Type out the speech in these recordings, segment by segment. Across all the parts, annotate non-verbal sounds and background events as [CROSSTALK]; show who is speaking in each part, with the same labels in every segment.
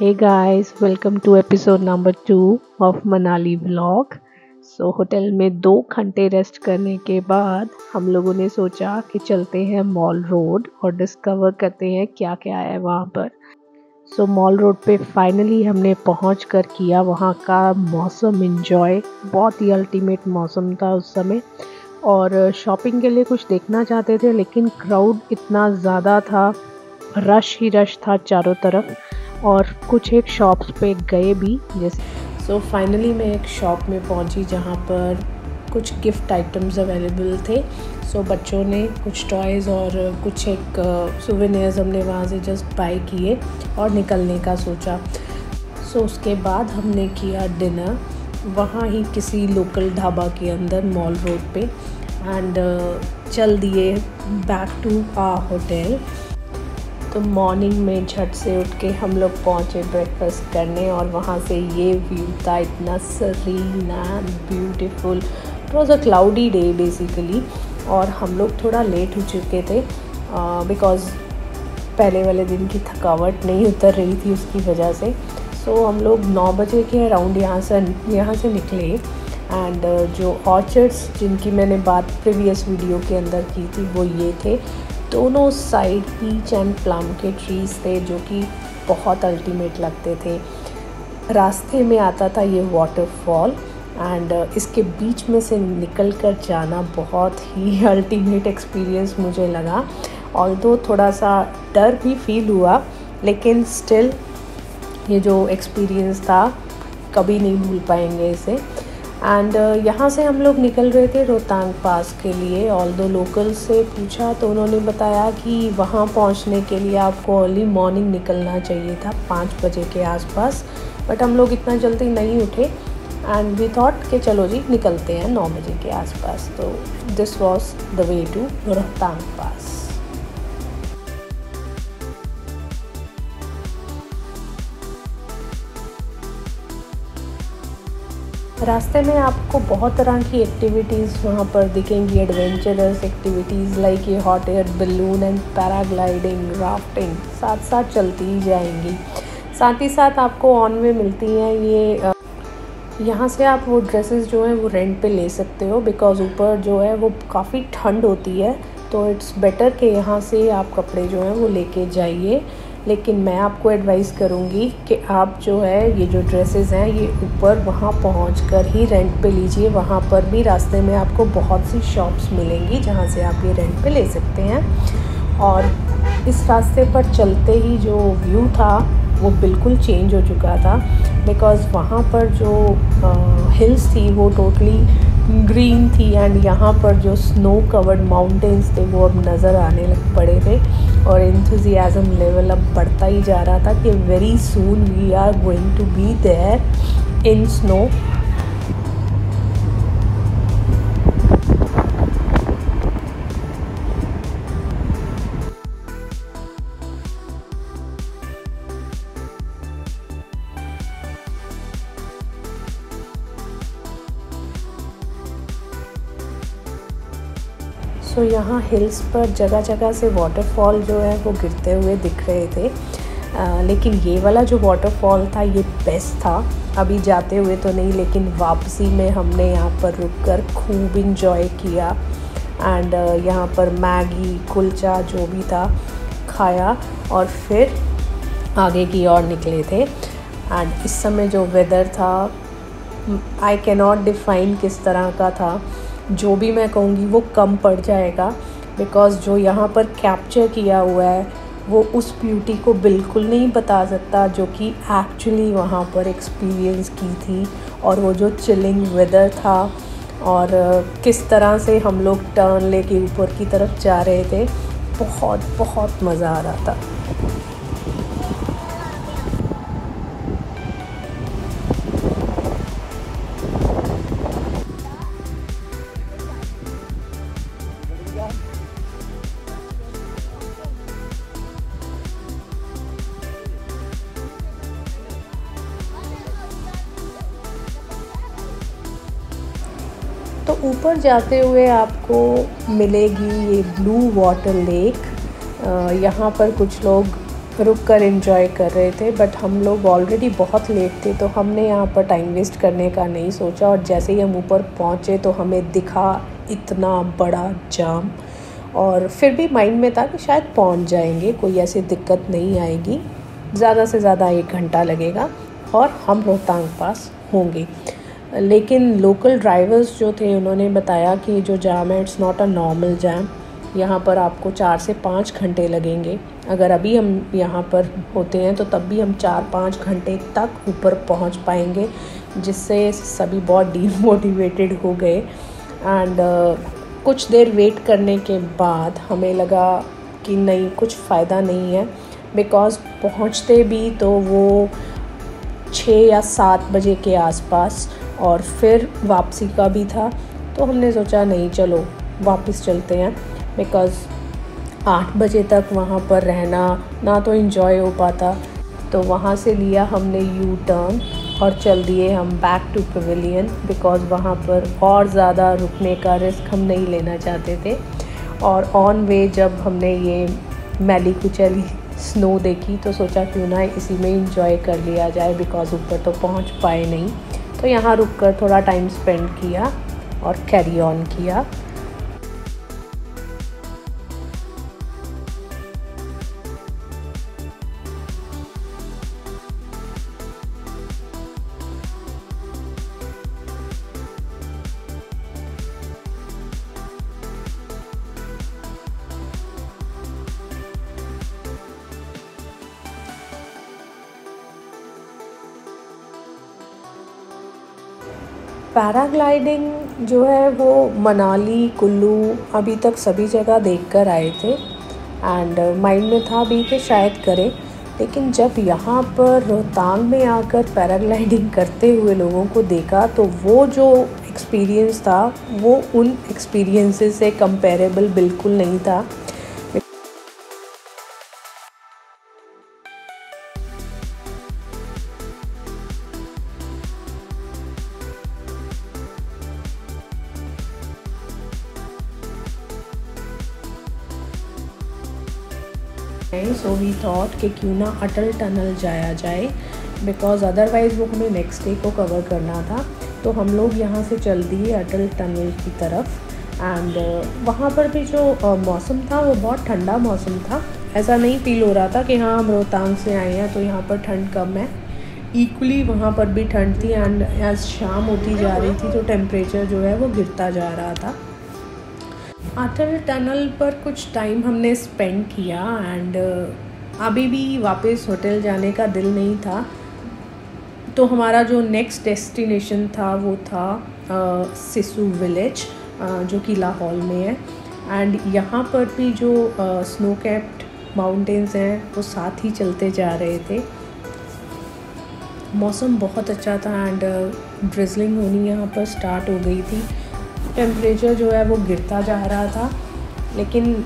Speaker 1: Hey guys, welcome to episode number two of Manali vlog. So so, hotel में दो घंटे rest करने के बाद हम लोगों ने सोचा कि चलते हैं मॉल रोड और डिस्कवर करते हैं क्या क्या है वहाँ पर। सो मॉल रोड पे फाइनली हमने पहुँच कर किया। वहाँ का मौसम इन्जॉय बहुत ही अल्टीमेट मौसम था उस समय। और शॉपिंग के लिए कुछ देखना चाहते थे लेकिन क्राउड इतना ज़्यादा था। रश ही रश था चारों तरफ़। और कुछ एक शॉप्स पे गए भी जैसे सो फाइनली मैं एक शॉप में पहुँची जहाँ पर कुछ गिफ्ट आइटम्स अवेलेबल थे। सो so, बच्चों ने कुछ टॉयज़ और कुछ एक सुवेनियर्स हमने वहाँ से जस्ट बाई किए और निकलने का सोचा। सो so, उसके बाद हमने किया डिनर वहाँ ही किसी लोकल ढाबा के अंदर मॉल रोड पे। एंड चल दिए बैक टू आ होटल तो मॉर्निंग में झट से उठ के हम लोग पहुँचे ब्रेकफास्ट करने और वहाँ से ये व्यू था इतना serene and beautiful it was a cloudy day basically और हम लोग थोड़ा लेट हो चुके थे बिकॉज़ पहले वाले दिन की थकावट नहीं उतर रही थी उसकी वजह से। सो so, हम लोग नौ बजे के अराउंड यहाँ से यहाँ से निकले एंड uh, जो ऑर्चर्ड्स जिनकी मैंने बात प्रीवियस वीडियो के अंदर की थी वो ये थे। दोनों साइड पीच एंड प्लम के ट्रीज़ थे जो कि बहुत अल्टीमेट लगते थे। रास्ते में आता था ये वाटरफॉल एंड uh, इसके बीच में से निकल कर जाना बहुत ही [LAUGHS] अल्टीमेट एक्सपीरियंस मुझे लगा। दो थोड़ा सा डर भी फील हुआ लेकिन स्टिल ये जो एक्सपीरियंस था कभी नहीं भूल पाएँगे इसे। एंड uh, यहाँ से हम लोग निकल रहे थे रोहतांग पास के लिए। ऑल दो लोकल से पूछा तो उन्होंने बताया कि वहाँ पहुँचने के लिए आपको अर्ली मॉर्निंग निकलना चाहिए था पाँच बजे के आसपास। बट हम लोग इतना जल्दी नहीं उठे। एंड वी थॉट कि चलो जी निकलते हैं नौ बजे के आसपास। तो this was the way to Rohtang pass. रास्ते में आपको बहुत तरह की एक्टिविटीज़ वहाँ पर दिखेंगी एडवेंचरस एक्टिविटीज़ लाइक ये hot air balloon and paragliding rafting साथ साथ चलती ही जाएँगी। साथ ही साथ आपको ऑन में मिलती हैं ये यहाँ से आप वो ड्रेसेस जो हैं वो रेंट पे ले सकते हो बिकॉज़ ऊपर जो है वो काफ़ी ठंड होती है तो इट्स बेटर कि यहाँ से आप कपड़े जो हैं वो लेके जाइए। लेकिन मैं आपको एडवाइस करूँगी कि आप जो है, ये जो ड्रेसेस हैं, ये ऊपर वहाँ पहुँच कर ही रेंट पे लीजिए। वहाँ पर भी रास्ते में आपको बहुत सी शॉप्स मिलेंगी जहाँ से आप ये रेंट पे ले सकते हैं। और इस रास्ते पर चलते ही जो व्यू था, वो बिल्कुल चेंज हो चुका था। बिकॉज़ वहाँ पर जो हिल्स थी, वो टोटली ग्रीन थी एंड यहाँ पर जो स्नो कवर्ड माउंटेन्स थे, वो अब नज़र आने लग पड़े थे और इंथुजियाज़म लेवल अब बढ़ता ही जा रहा था कि very soon we are going to be there in snow so so, यहाँ हिल्स पर जगह जगह से वाटरफॉल जो है वो गिरते हुए दिख रहे थे। आ, लेकिन ये वाला जो वाटरफॉल था ये बेस्ट था। अभी जाते हुए तो नहीं लेकिन वापसी में हमने यहाँ पर रुक कर खूब इंजॉय किया। एंड यहाँ पर मैगी कुलचा जो भी था खाया और फिर आगे की ओर निकले थे। एंड इस समय जो वेदर था आई कैनॉट डिफाइन किस तरह का था। जो भी मैं कहूँगी वो कम पड़ जाएगा बिकॉज़ जो यहाँ पर कैप्चर किया हुआ है, वो उस ब्यूटी को बिल्कुल नहीं बता सकता जो कि एक्चुअली वहाँ पर एक्सपीरियंस की थी और वो जो चिलिंग वेदर था और किस तरह से हम लोग टर्न लेके ऊपर की तरफ़ जा रहे थे, बहुत बहुत मज़ा आ रहा था। तो ऊपर जाते हुए आपको मिलेगी ये ब्लू वाटर लेक। यहाँ पर कुछ लोग रुक कर इन्जॉय कर रहे थे बट हम लोग ऑलरेडी बहुत लेट थे तो हमने यहाँ पर टाइम वेस्ट करने का नहीं सोचा और जैसे ही हम ऊपर पहुँचे तो हमें दिखा इतना बड़ा जाम। और फिर भी माइंड में था कि शायद पहुँच जाएँगे, कोई ऐसी दिक्कत नहीं आएगी। ज़्यादा से ज़्यादा एक घंटा लगेगा और हम रोहतांग पास होंगे। लेकिन लोकल ड्राइवर्स जो थे उन्होंने बताया कि जो जाम है it's not a normal jam यहाँ पर आपको चार से पाँच घंटे लगेंगे। अगर अभी हम यहाँ पर होते हैं तो तब भी हम चार पाँच घंटे तक ऊपर पहुँच पाएँगे जिससे सभी बहुत डीमोटिवेटेड हो गए। एंड uh, कुछ देर वेट करने के बाद हमें लगा कि नहीं कुछ फ़ायदा नहीं है। बिकॉज़ पहुँचते भी तो वो छः या सात बजे के आसपास और फिर वापसी का भी था तो हमने सोचा नहीं, चलो वापस चलते हैं बिकॉज़ आठ बजे तक वहाँ पर रहना ना तो इन्जॉय हो पाता। तो वहाँ से लिया हमने यू टर्न और चल दिए हम बैक टू पवेलियन बिकॉज़ वहाँ पर और ज़्यादा रुकने का रिस्क हम नहीं लेना चाहते थे। और ऑन वे जब हमने ये मैली कुचली स्नो देखी तो सोचा क्यों ना इसी में इंजॉय कर लिया जाए बिकॉज़ ऊपर तो पहुँच पाए नहीं। तो यहाँ रुक कर थोड़ा टाइम स्पेंड किया और कैरी ऑन किया। पैराग्लाइडिंग जो है वो मनाली, कुल्लू, अभी तक सभी जगह देख कर आए थे। एंड माइंड में था भी कि शायद करें। लेकिन जब यहाँ पर रोहतांग में आकर पैराग्लाइडिंग करते हुए लोगों को देखा तो वो जो एक्सपीरियंस था, वो उन एक्सपीरियंसेस से कंपेरेबल बिल्कुल नहीं था। सो वी थॉट कि क्यों ना अटल टनल जाया जाए बिकॉज़ अदरवाइज़ वो हमें नेक्स्ट डे को कवर करना था। तो हम लोग यहाँ से चल दिए अटल टनल की तरफ़ एंड uh, वहाँ पर भी जो uh, मौसम था वो बहुत ठंडा मौसम था। ऐसा नहीं फील हो रहा था कि हाँ हम रोहतांग से आए हैं तो यहाँ पर ठंड कम है। इक्वली वहाँ पर भी ठंड थी एंड एज शाम होती जा रही थी तो टेम्परेचर जो है वो गिरता जा रहा था। अटल टनल पर कुछ टाइम हमने स्पेंड किया एंड uh, अभी भी वापस होटल जाने का दिल नहीं था। तो हमारा जो नेक्स्ट डेस्टिनेशन था वो था सिसु uh, विलेज uh, जो कि लाहौल में है। एंड यहाँ पर भी जो स्नो कैप्ड माउंटेन्स हैं वो साथ ही चलते जा रहे थे। मौसम बहुत अच्छा था एंड ड्रिजलिंग होनी यहाँ पर स्टार्ट हो गई थी। टेम्परेचर जो है वो गिरता जा रहा था, लेकिन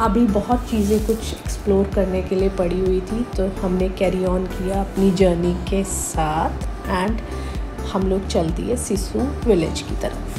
Speaker 1: अभी बहुत चीज़ें कुछ एक्सप्लोर करने के लिए पड़ी हुई थी तो हमने कैरी ऑन किया अपनी जर्नी के साथ एंड हम लोग चल दिए सिसु विलेज की तरफ़।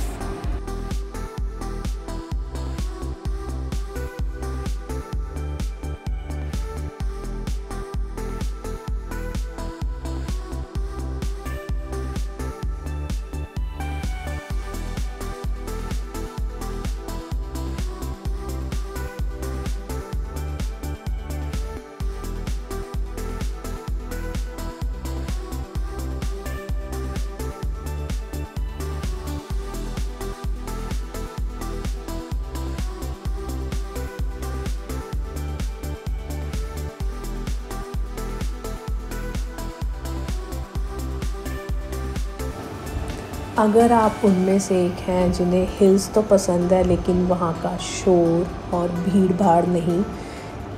Speaker 1: अगर आप उनमें से एक हैं जिन्हें हिल्स तो पसंद है, लेकिन वहाँ का शोर और भीड़ भाड़ नहीं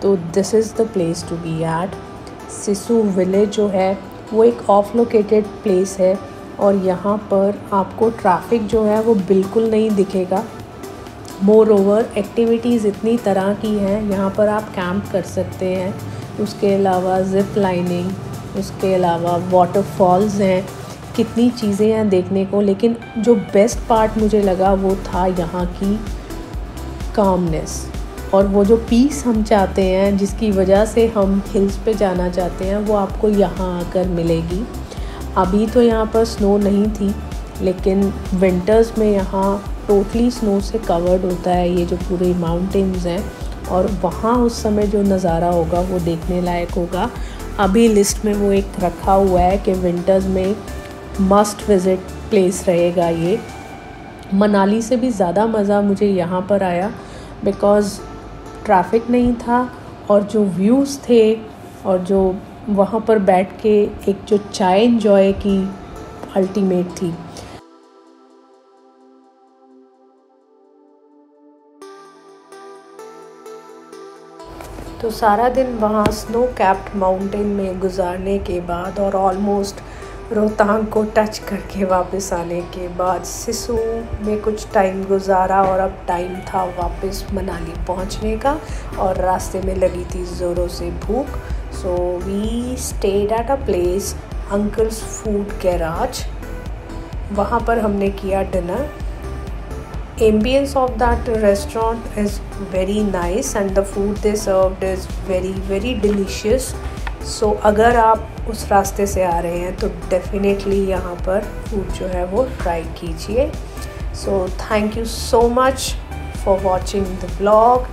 Speaker 1: तो this is the place to be at Sissu village जो है, वो एक ऑफ़ लोकेटेड प्लेस है और यहाँ पर आपको ट्रैफ़िक जो है, वो बिल्कुल नहीं दिखेगा। मोर ओवर एक्टिविटीज़ इतनी तरह की हैं, यहाँ पर आप कैंप कर सकते हैं। उसके अलावा ज़िप लाइनिंग उसके अलावा वाटरफॉल्स हैं। कितनी चीज़ें हैं देखने को, लेकिन जो बेस्ट पार्ट मुझे लगा वो था यहाँ की कामनेस और वो जो पीस हम चाहते हैं, जिसकी वजह से हम हिल्स पे जाना चाहते हैं, वो आपको यहाँ आकर मिलेगी। अभी तो यहाँ पर स्नो नहीं थी, लेकिन विंटर्स में यहाँ टोटली स्नो से कवर्ड होता है ये जो पूरे माउंटेन्स हैं और वहाँ उस समय जो नज़ारा होगा वो देखने लायक होगा। अभी लिस्ट में वो एक रखा हुआ है कि विंटर्स में मस्ट विज़िट प्लेस रहेगा ये। मनाली से भी ज़्यादा मज़ा मुझे यहाँ पर आया बिकॉज़ ट्रैफ़िक नहीं था और जो व्यूज़ थे और जो वहाँ पर बैठ के एक जो चाय इन्जॉय की अल्टीमेट थी। तो सारा दिन वहाँ स्नो कैप्ड माउंटेन में गुजारने के बाद और ऑलमोस्ट रोहतांग को टच करके वापस आने के बाद सिसु में कुछ टाइम गुजारा और अब टाइम था वापस मनाली पहुँचने का और रास्ते में लगी थी ज़ोरों से भूख। So we stayed at a place uncle's food garage वहाँ पर हमने किया dinner ambience of that restaurant is very nice and the food they served is very very delicious so so, अगर आप उस रास्ते से आ रहे हैं तो डेफिनेटली यहाँ पर फ़ूड जो है वो ट्राई कीजिए। So thank you so much for watching the blog